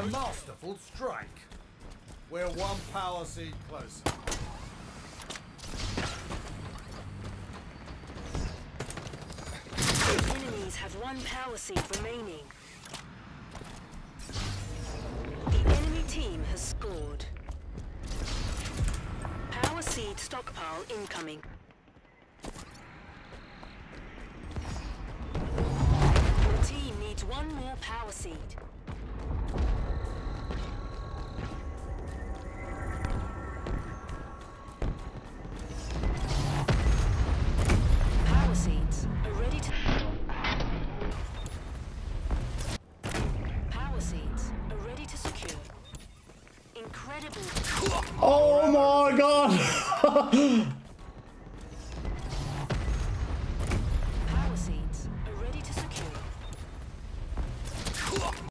A masterful strike. We're one power seed closer. Enemies have one power seed remaining. The enemy team has scored. Power seed stockpile incoming. Your team needs one more power seed. Oh my god!